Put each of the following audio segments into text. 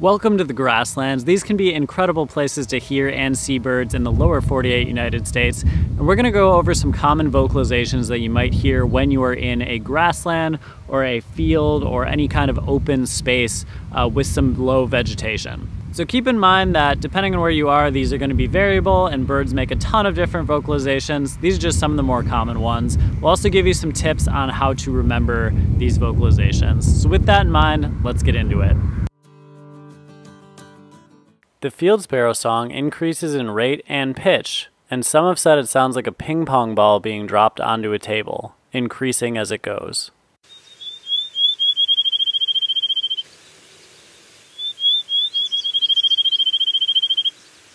Welcome to the grasslands. These can be incredible places to hear and see birds in the lower 48 United States. And we're going to go over some common vocalizations that you might hear when you are in a grassland or a field or any kind of open space uh, with some low vegetation. So keep in mind that depending on where you are, these are going to be variable and birds make a ton of different vocalizations. These are just some of the more common ones. We'll also give you some tips on how to remember these vocalizations. So with that in mind, let's get into it. The field sparrow song increases in rate and pitch, and some have said it sounds like a ping pong ball being dropped onto a table, increasing as it goes.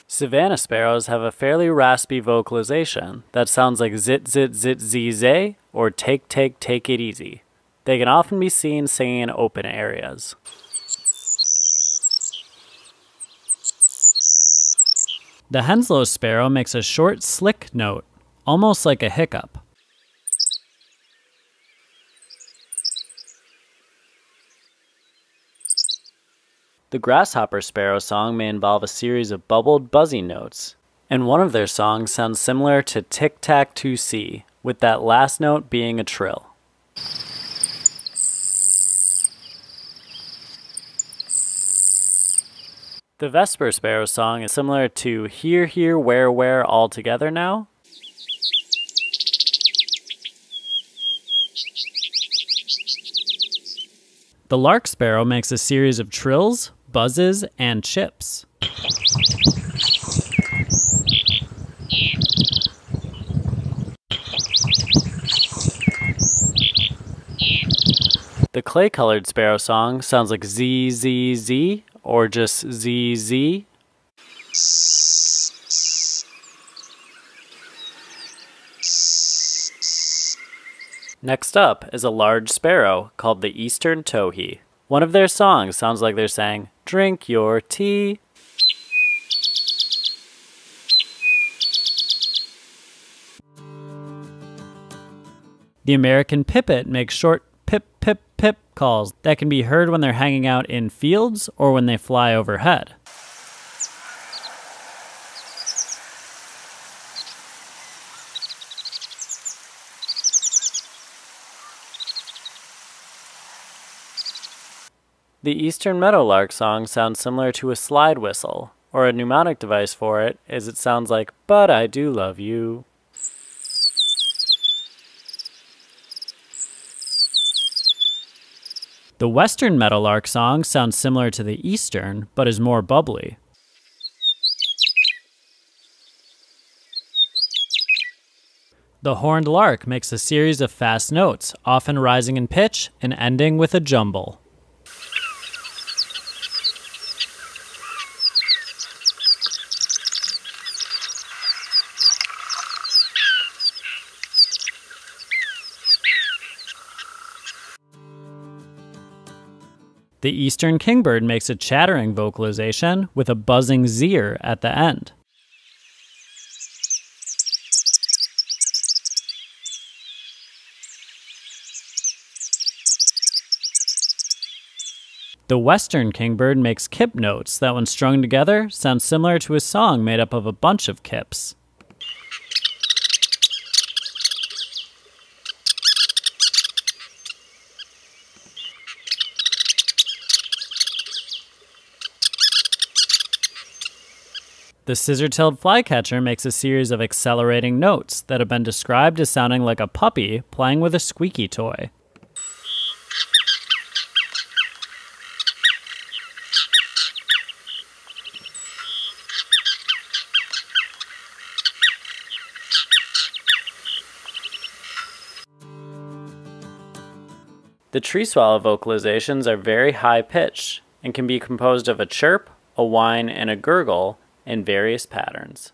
Savannah sparrows have a fairly raspy vocalization that sounds like zit zit zit zee zay or take take take it easy. They can often be seen singing in open areas. The Henslow sparrow makes a short, slick note, almost like a hiccup. The grasshopper sparrow song may involve a series of bubbled, buzzing notes, and one of their songs sounds similar to Tic Tac 2C, with that last note being a trill. The Vesper Sparrow song is similar to Here, Here, Where, Where, All Together Now. The Lark Sparrow makes a series of trills, buzzes, and chips. The clay colored sparrow song sounds like Z, Z, Z or just ZZ. Next up is a large sparrow called the Eastern Towhee. One of their songs sounds like they're saying, Drink your tea. The American pipit makes short pip pip pip calls that can be heard when they're hanging out in fields or when they fly overhead. The eastern meadowlark song sounds similar to a slide whistle, or a mnemonic device for it is it sounds like, But I do love you. The western meadowlark song sounds similar to the eastern, but is more bubbly. The horned lark makes a series of fast notes, often rising in pitch and ending with a jumble. The eastern kingbird makes a chattering vocalization with a buzzing zir at the end. The western kingbird makes kip notes that, when strung together, sound similar to a song made up of a bunch of kips. The scissor-tailed flycatcher makes a series of accelerating notes that have been described as sounding like a puppy playing with a squeaky toy. The tree swallow vocalizations are very high pitched and can be composed of a chirp, a whine, and a gurgle in various patterns.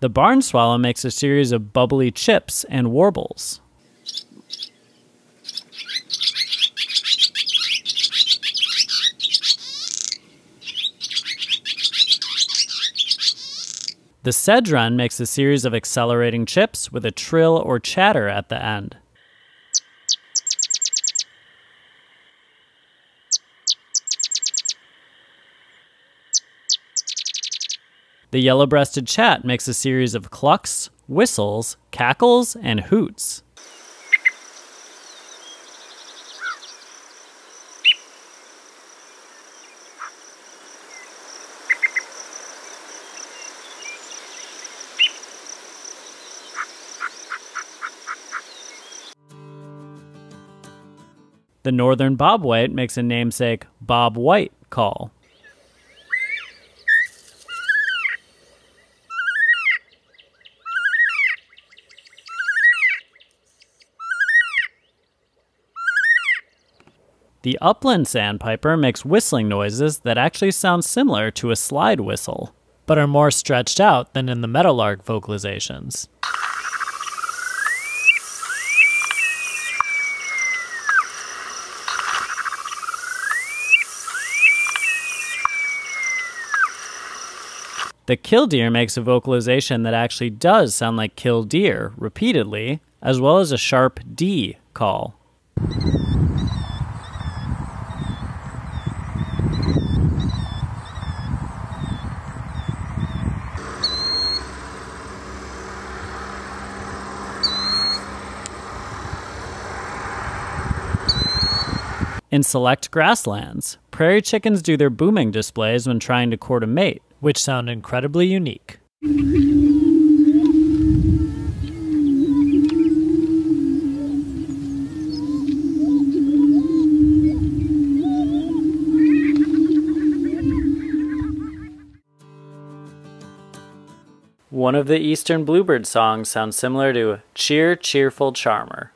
The barn swallow makes a series of bubbly chips and warbles. The wren makes a series of accelerating chips with a trill or chatter at the end. The yellow breasted chat makes a series of clucks, whistles, cackles, and hoots. The northern bobwhite makes a namesake bob white call. The upland sandpiper makes whistling noises that actually sound similar to a slide whistle, but are more stretched out than in the meadowlark vocalizations. The killdeer makes a vocalization that actually does sound like killdeer repeatedly, as well as a sharp D call. In select grasslands, prairie chickens do their booming displays when trying to court a mate, which sound incredibly unique. One of the eastern bluebird songs sounds similar to Cheer, Cheerful Charmer.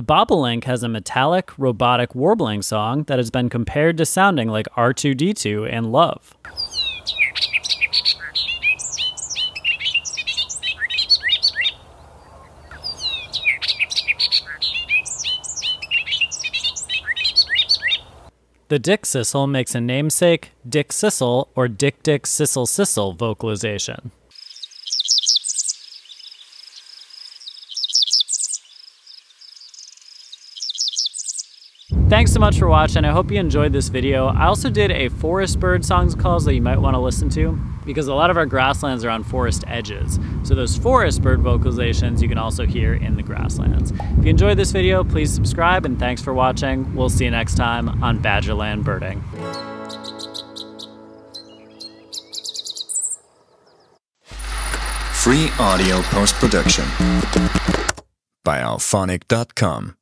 The bobolink has a metallic, robotic warbling song that has been compared to sounding like R2D2 in Love. The dickcissel makes a namesake Dick Sissel or Dick Dick Sissel Sissel vocalization. Thanks so much for watching. I hope you enjoyed this video. I also did a forest bird songs calls that you might want to listen to because a lot of our grasslands are on forest edges. So those forest bird vocalizations you can also hear in the grasslands. If you enjoyed this video, please subscribe and thanks for watching. We'll see you next time on Badgerland Birding. Free audio post production by Auphonic.com.